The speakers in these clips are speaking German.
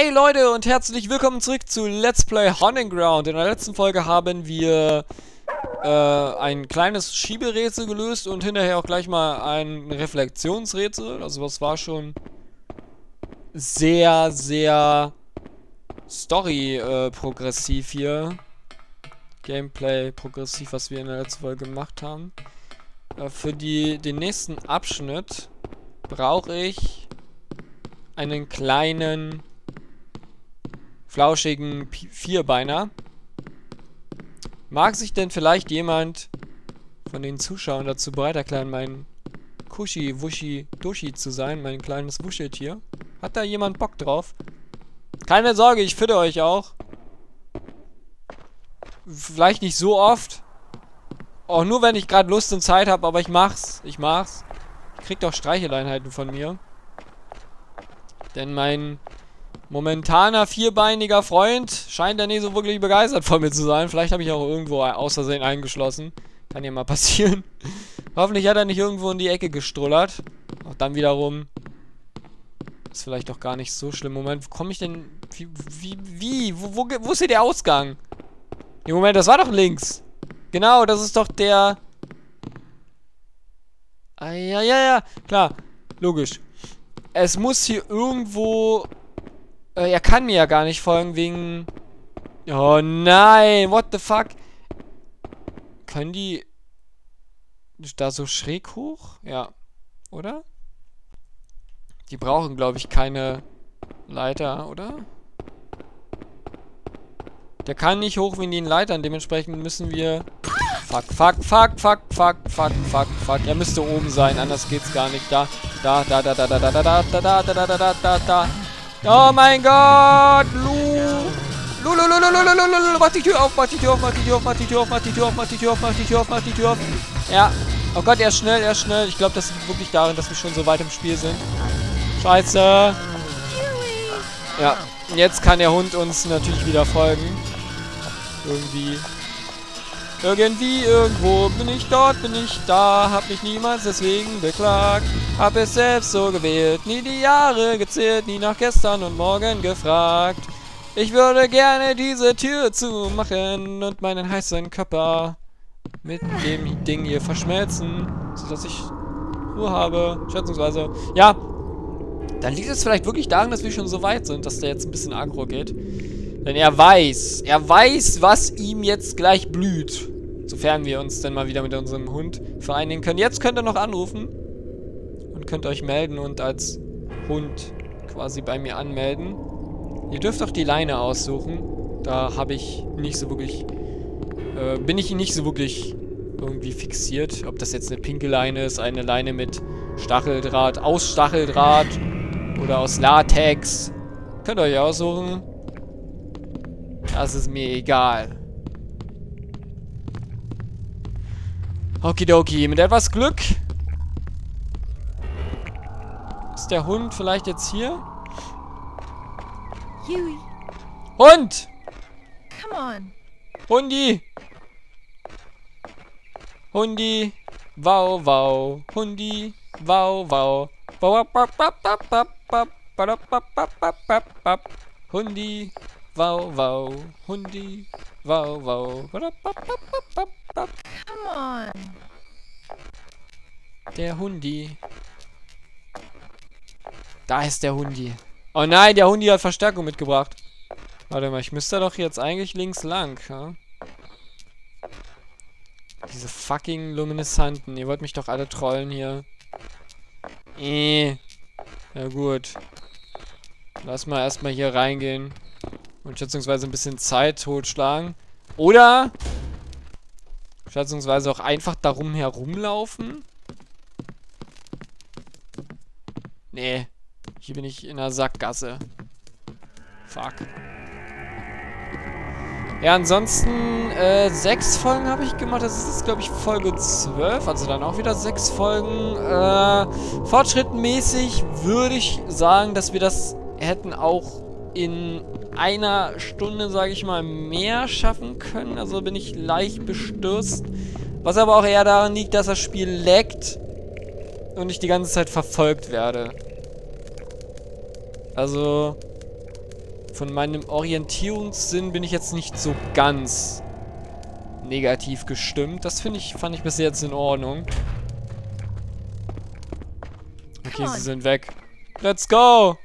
Hey Leute und herzlich willkommen zurück zu Let's Play Hunting Ground. In der letzten Folge haben wir äh, ein kleines Schieberätsel gelöst und hinterher auch gleich mal ein Reflexionsrätsel. Also das war schon sehr, sehr Story-progressiv äh, hier. Gameplay progressiv, was wir in der letzten Folge gemacht haben. Äh, für die, den nächsten Abschnitt brauche ich einen kleinen flauschigen Vierbeiner. Mag sich denn vielleicht jemand von den Zuschauern dazu bereit erklären, mein Kushi, Wushi, Dushi zu sein, mein kleines Wuscheltier? Hat da jemand Bock drauf? Keine Sorge, ich fütter euch auch. Vielleicht nicht so oft. Auch nur, wenn ich gerade Lust und Zeit habe, aber ich mach's. Ich mach's. Ich krieg doch Streicheleinheiten von mir. Denn mein momentaner vierbeiniger Freund scheint ja nicht so wirklich begeistert von mir zu sein. Vielleicht habe ich auch irgendwo aus Versehen eingeschlossen. Kann ja mal passieren. Hoffentlich hat er nicht irgendwo in die Ecke gestrullert. Auch dann wiederum ist vielleicht doch gar nicht so schlimm. Moment, wo komme ich denn... Wie, wie, wie? Wo, wo, wo ist hier der Ausgang? Im Moment, das war doch links. Genau, das ist doch der... Ah, ja, ja, ja. Klar, logisch. Es muss hier irgendwo äh, er kann mir ja gar nicht folgen wegen... Oh nein, what the fuck? Können die... Da so schräg hoch? Ja. Oder? Die brauchen, glaube ich, keine Leiter, oder? Der kann nicht hoch wegen den Leitern. Dementsprechend müssen wir... Fuck, fuck, fuck, fuck, fuck, fuck, fuck, fuck. Er müsste oben sein, anders geht's gar nicht. Da, da, da, da, da, da, da, da, da, da, da, da, da, da, da, da. Oh mein Gott! Lu! Lu, lu, lu, lu, lu, lu, lu, lu, mach die Tür auf, mach die Tür auf, mach die Tür auf, mach die Tür auf, mach die Tür auf, mach die Tür auf, mach die Tür auf, mach die Tür auf. Ja. Oh Gott, er ist schnell, er ist schnell. Ich glaube, das liegt wirklich darin, dass wir schon so weit im Spiel sind. Scheiße. Ja. Jetzt kann der Hund uns natürlich wieder folgen. Irgendwie. Irgendwie, irgendwo bin ich dort, bin ich da, hab mich niemals deswegen beklagt. Hab es selbst so gewählt, nie die Jahre gezählt, nie nach gestern und morgen gefragt. Ich würde gerne diese Tür zumachen und meinen heißen Körper mit dem Ding hier verschmelzen, sodass ich Ruhe habe, schätzungsweise. Ja, dann liegt es vielleicht wirklich daran, dass wir schon so weit sind, dass der jetzt ein bisschen aggro geht. Denn er weiß, er weiß, was ihm jetzt gleich blüht. Sofern wir uns dann mal wieder mit unserem Hund vereinigen können. Jetzt könnt ihr noch anrufen könnt euch melden und als Hund quasi bei mir anmelden. Ihr dürft auch die Leine aussuchen. Da habe ich nicht so wirklich... Äh, bin ich nicht so wirklich irgendwie fixiert. Ob das jetzt eine pinke Leine ist, eine Leine mit Stacheldraht, aus Stacheldraht oder aus Latex. Könnt ihr euch aussuchen. Das ist mir egal. Okidoki, mit etwas Glück ist der Hund vielleicht jetzt hier? Huey. Hund! Come on. Hundi! Hundi! Wow, wow. Hundi! Wow, wow. Hundi! Wow, wow. Hundi! Wow, wow. Come on. Der Hundi. Da ist der Hundi. Oh nein, der Hundi hat Verstärkung mitgebracht. Warte mal, ich müsste doch jetzt eigentlich links lang, ja? Diese fucking Luminescenten. Ihr wollt mich doch alle trollen hier. Eh. Ja gut. Lass mal erstmal hier reingehen. Und schätzungsweise ein bisschen Zeit totschlagen. Oder schätzungsweise auch einfach darum herumlaufen. Nee. Hier bin ich in der Sackgasse. Fuck. Ja, ansonsten, äh, sechs Folgen habe ich gemacht. Das ist, glaube ich, Folge 12. Also dann auch wieder sechs Folgen. Äh, fortschrittmäßig würde ich sagen, dass wir das hätten auch in einer Stunde, sage ich mal, mehr schaffen können. Also bin ich leicht bestürzt. Was aber auch eher daran liegt, dass das Spiel laggt und ich die ganze Zeit verfolgt werde. Also, von meinem Orientierungssinn bin ich jetzt nicht so ganz negativ gestimmt. Das finde ich, fand ich bis jetzt in Ordnung. Okay, sie sind weg. Let's go!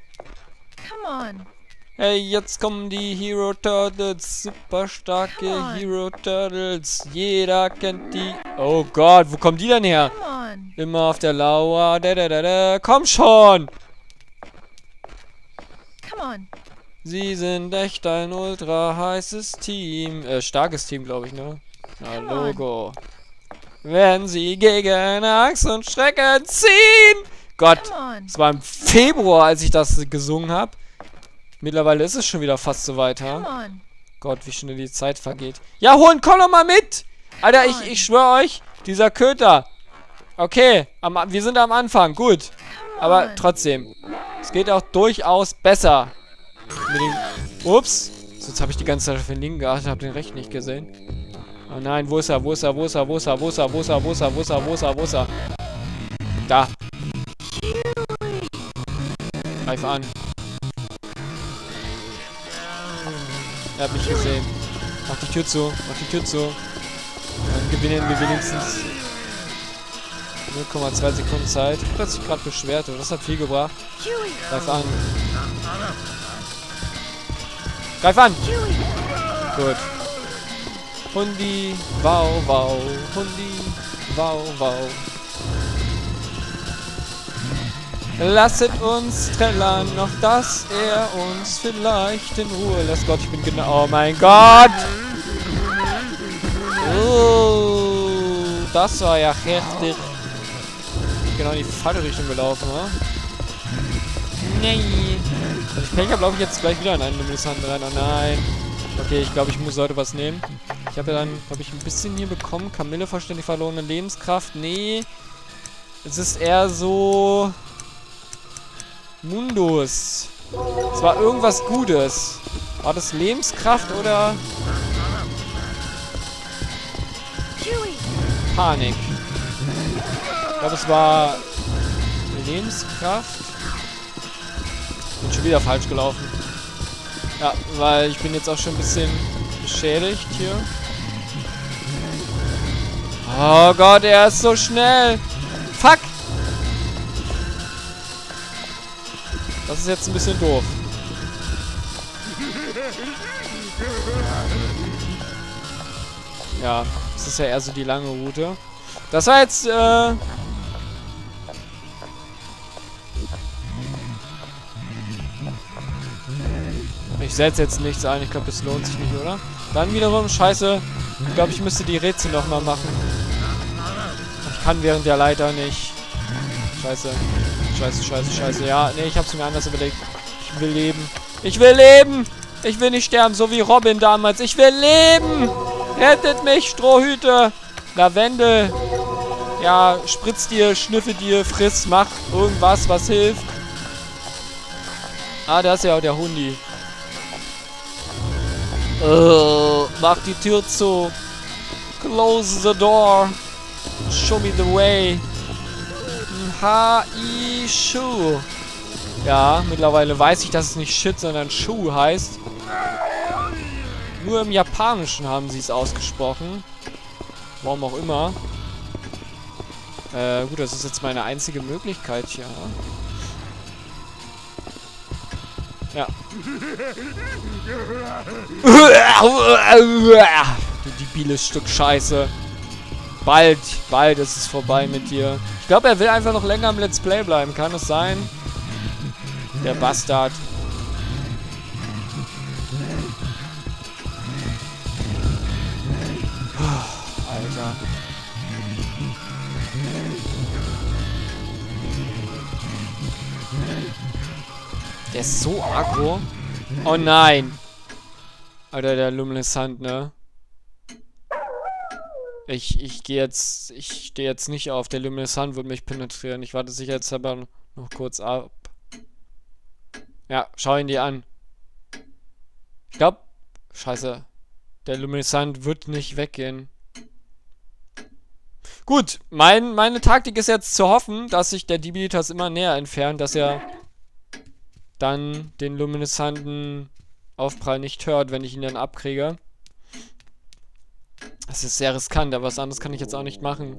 Come on. Hey, jetzt kommen die Hero Turtles. Super starke Hero Turtles. Jeder kennt die. Oh Gott, wo kommen die denn her? Immer auf der Lauer. Da, da, da, da. Komm schon! Sie sind echt ein ultra heißes Team. Äh, starkes Team, glaube ich, ne? Na, Logo. Wenn sie gegen Axt und Schrecken ziehen! Gott, es war im Februar, als ich das gesungen habe. Mittlerweile ist es schon wieder fast so weit, ha? Gott, wie schnell die Zeit vergeht. Ja, holen, komm doch mal mit! Alter, ich, ich schwöre euch, dieser Köter. Okay, am, wir sind am Anfang, gut. Aber trotzdem, es geht auch durchaus besser. Ups, jetzt habe ich die ganze Zeit auf den linken geachtet, habe den rechten nicht gesehen. Oh nein, wo ist er, wo ist er, wo ist er, wo ist er, wo ist er, wo ist er, wo ist er, wo ist er, wo ist er, wo ist er? Da. Greif an. Er hat mich gesehen. Mach die Tür zu, mach die Tür zu. Dann gewinnen wir wenigstens 0,2 Sekunden Zeit. Ich hab sich gerade beschwert und das hat viel gebracht. Greif an. Greif an! Gut. Hundi, wow, wow. Hundi, wow, wow. Lasset uns trällern, noch dass er uns vielleicht in Ruhe lässt. Gott, ich bin genau... Oh mein Gott! Oh, das war ja heftig. Genau in die falsche Richtung gelaufen, ne? Nee. Wenn ich Pech habe, laufe ich jetzt gleich wieder in einen Luminisanden rein. Oh nein. Okay, ich glaube, ich muss heute was nehmen. Ich habe ja dann, glaube ich, ein bisschen hier bekommen. Kamille vollständig verlorene Lebenskraft. Nee. Es ist eher so... Mundus. Es war irgendwas Gutes. War das Lebenskraft oder. Panik? Ich glaube, es war Lebenskraft. Bin schon wieder falsch gelaufen. Ja, weil ich bin jetzt auch schon ein bisschen beschädigt hier. Oh Gott, er ist so schnell. Fuck. Das ist jetzt ein bisschen doof. Ja, das ist ja eher so die lange Route. Das war jetzt, äh... Ich setze jetzt nichts ein. Ich glaube, das lohnt sich nicht, oder? Dann wiederum, scheiße. Ich glaube, ich müsste die Rätsel nochmal machen. Ich kann während der Leiter nicht. Scheiße. Scheiße, scheiße, scheiße. Ja, nee, ich hab's mir anders überlegt. Ich will leben. Ich will leben! Ich will nicht sterben, so wie Robin damals. Ich will leben! Rettet mich, Strohhüte! Lavendel! Ja, spritz dir, schnüffe dir, friss, mach irgendwas, was hilft. Ah, da ist ja auch der Hundi. Uh, mach die Tür zu. Close the door. Show me the way. H.I. Shu. Ja, mittlerweile weiß ich, dass es nicht Shit, sondern Shu heißt. Nur im Japanischen haben sie es ausgesprochen. Warum auch immer. Äh, gut, das ist jetzt meine einzige Möglichkeit hier. Ja. Du debiles Stück Scheiße. Bald, bald ist es vorbei mit dir. Ich glaube, er will einfach noch länger im Let's Play bleiben. Kann es sein? Der Bastard. Alter. Der ist so aggro. Oh nein. Alter, der Luminescent, ne? Ich, ich gehe jetzt, ich stehe jetzt nicht auf. Der Luminescent wird mich penetrieren. Ich warte sicherheitshalber noch kurz ab. Ja, schau ihn dir an. Ich glaube, scheiße. Der Luminescent wird nicht weggehen. Gut, mein, meine Taktik ist jetzt zu hoffen, dass sich der Debilitas immer näher entfernt, dass er dann den Luminescenten Aufprall nicht hört, wenn ich ihn dann abkriege. Das ist sehr riskant, aber was anderes kann ich jetzt auch nicht machen.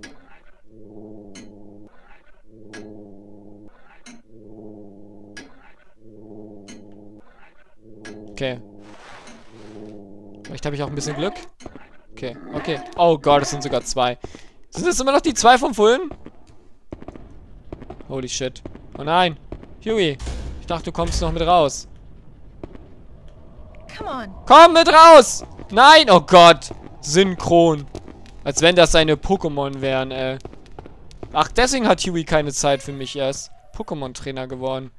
Okay. Vielleicht habe ich auch ein bisschen Glück. Okay, okay. Oh Gott, es sind sogar zwei. Sind das immer noch die zwei vom Fullen? Holy shit. Oh nein. Huey. Ich dachte, du kommst noch mit raus. Come on. Komm mit raus! Nein! Oh Gott! Synchron. Als wenn das seine Pokémon wären, ey. Ach, deswegen hat Huey keine Zeit für mich. Er ist Pokémon-Trainer geworden.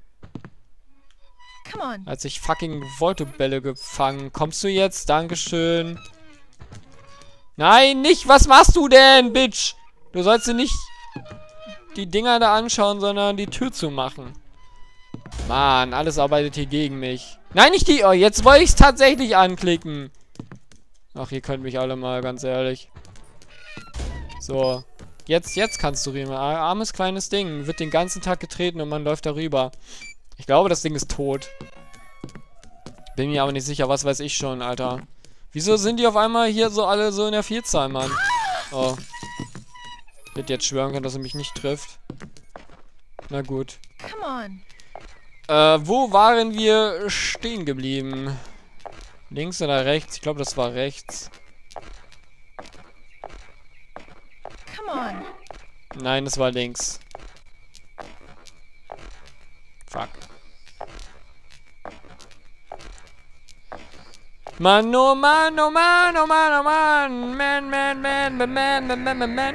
Als ich fucking Voltobälle gefangen. Kommst du jetzt? Dankeschön. Nein, nicht! Was machst du denn, Bitch? Du sollst dir nicht die Dinger da anschauen, sondern die Tür zu machen. Mann, alles arbeitet hier gegen mich. Nein, nicht die. Oh, jetzt wollte ich es tatsächlich anklicken. Ach, ihr könnt mich alle mal, ganz ehrlich. So. Jetzt, jetzt kannst du rüber. Armes kleines Ding. Wird den ganzen Tag getreten und man läuft darüber. Ich glaube, das Ding ist tot. Bin mir aber nicht sicher. Was weiß ich schon, Alter. Wieso sind die auf einmal hier so alle so in der Vielzahl, Mann? Oh. Ich hätte jetzt schwören können, dass er mich nicht trifft. Na gut. Come on. Äh, wo waren wir stehen geblieben? Links oder rechts? Ich glaube, das war rechts. Come on. Nein, das war links. Fuck. Mann, oh Mann, oh Mann, oh Mann, oh Mann. Man, man, man, man, man, man, man, man, man.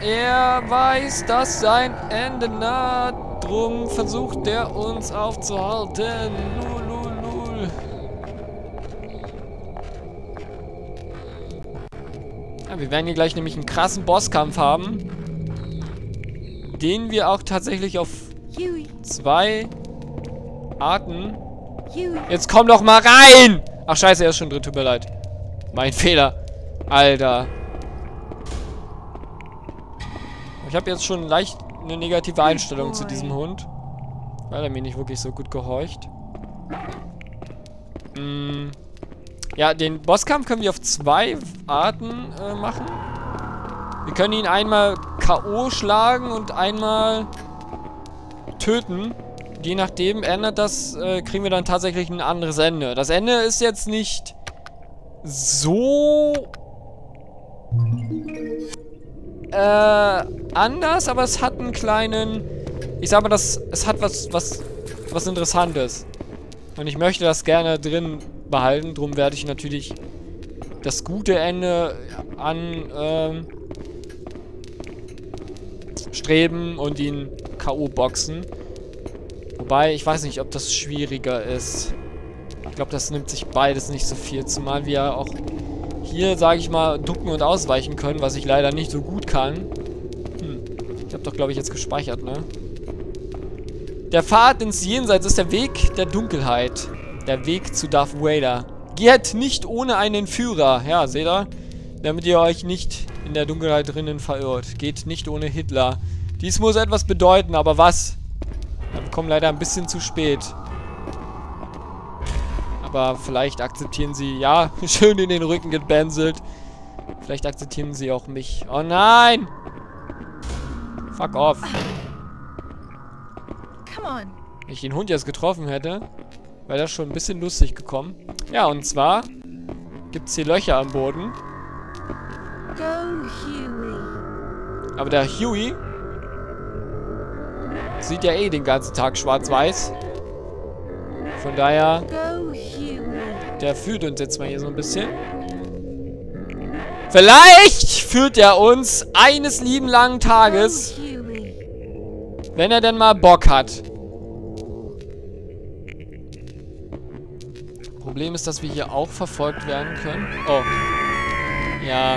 Er weiß, dass sein Ende naht. Drum versucht er uns aufzuhalten. Lul, lul, lul. Ja, wir werden hier gleich nämlich einen krassen Bosskampf haben. Den wir auch tatsächlich auf zwei Arten... Jetzt komm doch mal rein! Ach scheiße, er ist schon drin, tut mir leid. Mein Fehler. Alter. Ich habe jetzt schon leicht eine negative Einstellung zu diesem Hund. Weil er mir nicht wirklich so gut gehorcht. Mm. Ja, den Bosskampf können wir auf zwei Arten äh, machen. Wir können ihn einmal K.O. schlagen und einmal töten. Je nachdem ändert das, äh, kriegen wir dann tatsächlich ein anderes Ende. Das Ende ist jetzt nicht so äh, anders, aber es hat einen kleinen, ich sag mal, das, es hat was, was, was Interessantes. Und ich möchte das gerne drin behalten, drum werde ich natürlich das gute Ende an, ähm, streben und ihn K.O. boxen. Wobei, ich weiß nicht, ob das schwieriger ist. Ich glaube, das nimmt sich beides nicht so viel. Zumal wir auch hier, sage ich mal, ducken und ausweichen können, was ich leider nicht so gut kann. Hm. Ich habe doch, glaube ich, jetzt gespeichert, ne? Der Pfad ins Jenseits ist der Weg der Dunkelheit. Der Weg zu Darth Vader. Geht nicht ohne einen Führer. Ja, seht ihr? Damit ihr euch nicht in der Dunkelheit drinnen verirrt. Geht nicht ohne Hitler. Dies muss etwas bedeuten, aber was? Wir kommen leider ein bisschen zu spät. Aber vielleicht akzeptieren sie... Ja, schön in den Rücken gebänselt. Vielleicht akzeptieren sie auch mich. Oh nein! Fuck off. Wenn ich den Hund jetzt getroffen hätte, wäre das schon ein bisschen lustig gekommen. Ja, und zwar gibt es hier Löcher am Boden. Go, Huey. Aber der Huey sieht ja eh den ganzen Tag schwarz-weiß. Von daher, Go, Huey. der führt uns jetzt mal hier so ein bisschen. Vielleicht führt er uns eines lieben langen Tages, wenn er denn mal Bock hat. Problem ist, dass wir hier auch verfolgt werden können. Oh. Ja.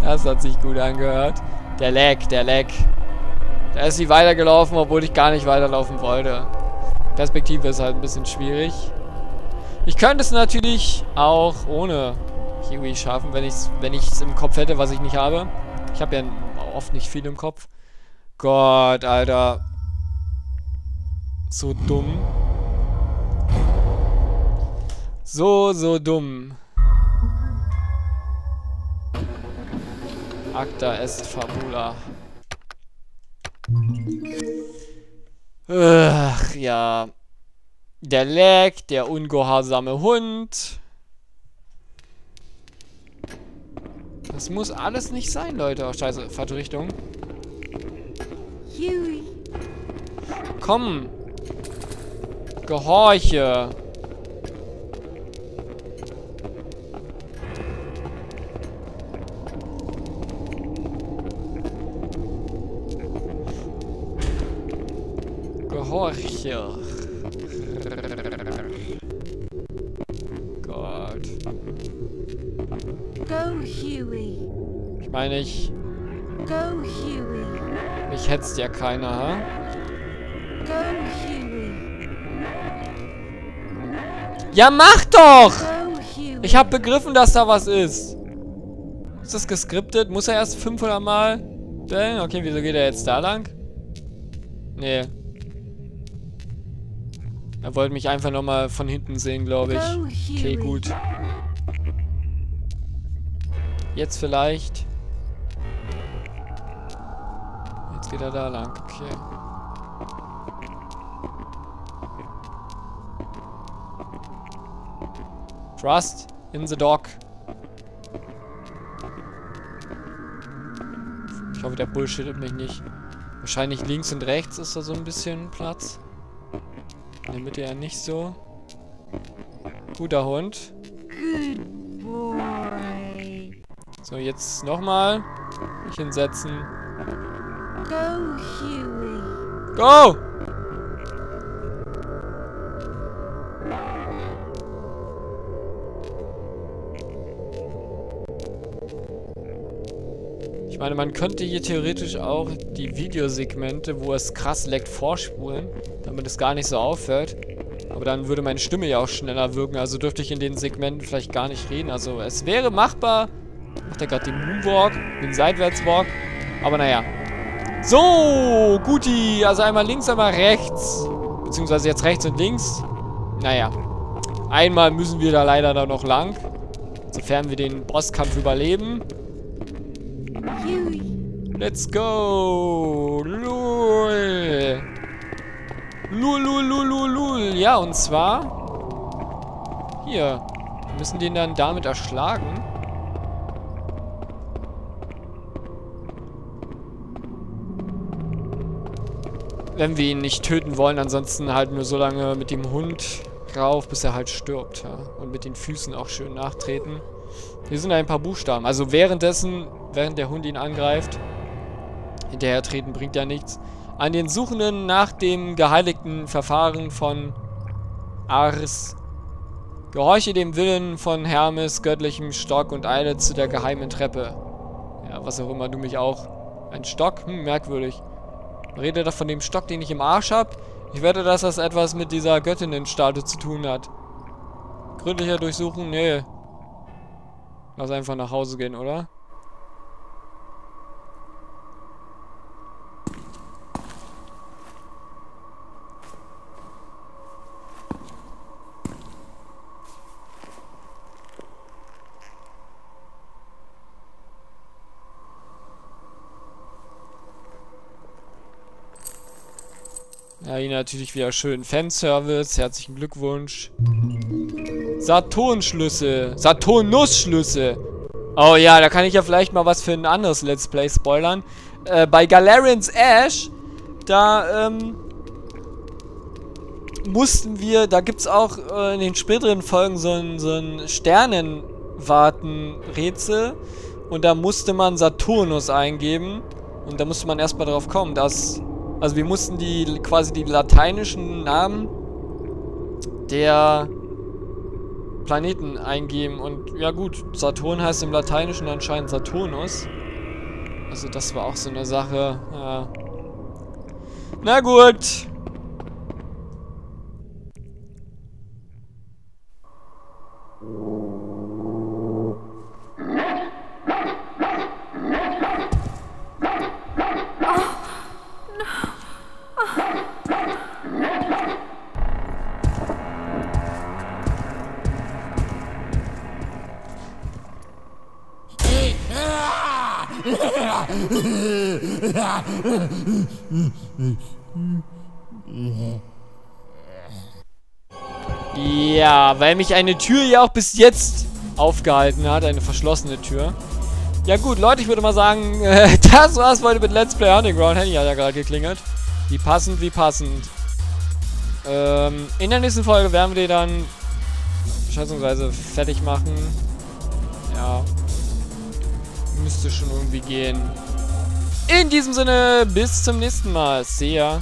das hat sich gut angehört. Der Lag, der Lag. Da ist sie weitergelaufen, obwohl ich gar nicht weiterlaufen wollte. Perspektive ist halt ein bisschen schwierig. Ich könnte es natürlich auch ohne Kiwi schaffen, wenn ich es wenn im Kopf hätte, was ich nicht habe. Ich habe ja oft nicht viel im Kopf. Gott, Alter. So dumm. So, so dumm. Acta est fabula. Ach, ja. Der Leck, der ungehorsame Hund. Das muss alles nicht sein, Leute. Oh, scheiße, falsche Richtung. Komm. Gehorche. Gehorche. Gott. Go, Huey. Ich meine, ich... Go, Huey. Mich hetzt ja keiner, ha? Go, Huey. Ja, mach doch! Ich habe begriffen, dass da was ist. Ist das geskriptet? Muss er erst 500 Mal bellen? Okay, wieso geht er jetzt da lang? Nee. Er wollte mich einfach nochmal von hinten sehen, glaube ich. Okay, gut. Jetzt vielleicht. Jetzt geht er da lang. Okay. Trust in the dog. Ich hoffe, der bullshittet mich nicht. Wahrscheinlich links und rechts ist da so ein bisschen Platz. In der Mitte ja nicht so. Guter Hund. So, jetzt nochmal. Nicht hinsetzen. Go, Huey. Go! Meine, man könnte hier theoretisch auch die Videosegmente, wo es krass leckt, vorspulen, damit es gar nicht so auffällt. Aber dann würde meine Stimme ja auch schneller wirken, also dürfte ich in den Segmenten vielleicht gar nicht reden. Also es wäre machbar. Macht er gerade den Moonwalk, den Seitwärtswalk. Aber naja. So, Guti. Also einmal links, einmal rechts. Beziehungsweise jetzt rechts und links. Naja. Einmal müssen wir da leider da noch lang. Sofern wir den Bosskampf überleben. Let's go. Lul. Lul, lul, lul, lul, lul. Ja, und zwar... Hier. Wir müssen den dann damit erschlagen. Wenn wir ihn nicht töten wollen, ansonsten halt nur so lange mit dem Hund rauf, bis er halt stirbt. Ja. Und mit den Füßen auch schön nachtreten. Hier sind ein paar Buchstaben. Also währenddessen, während der Hund ihn angreift, hinterher treten bringt ja nichts. An den Suchenden nach dem geheiligten Verfahren von Ars. Gehorche dem Willen von Hermes, göttlichem Stock und eile zu der geheimen Treppe. Ja, was auch immer du mich auch... Ein Stock? Hm, merkwürdig. Rede doch von dem Stock, den ich im Arsch hab. Ich wette, dass das etwas mit dieser Göttinnenstatue zu tun hat. Gründlicher durchsuchen? Nee. Lass einfach nach Hause gehen, oder? Ja, hier natürlich wieder schön Fanservice. Herzlichen Glückwunsch. Saturnschlüssel. Saturnusschlüssel. Oh ja, da kann ich ja vielleicht mal was für ein anderes Let's Play spoilern. Äh, bei Galarians Ash, da, ähm, mussten wir, da gibt's auch äh, in den späteren Folgen so ein, so ein Sternenwarten-Rätsel. Und da musste man Saturnus eingeben. Und da musste man erstmal drauf kommen, dass also wir mussten die quasi die lateinischen Namen der Planeten eingeben. Und ja gut, Saturn heißt im Lateinischen anscheinend Saturnus. Also das war auch so eine Sache. Ja. Na gut. Ja, weil mich eine Tür ja auch bis jetzt aufgehalten hat, eine verschlossene Tür. Ja gut, Leute, ich würde mal sagen, äh, das war's heute mit Let's Play Underground. Handy hat ja gerade geklingelt. Wie passend, wie passend. Ähm, in der nächsten Folge werden wir die dann schätzungsweise fertig machen. Ja. Müsste schon irgendwie gehen. In diesem Sinne, bis zum nächsten Mal. See ya.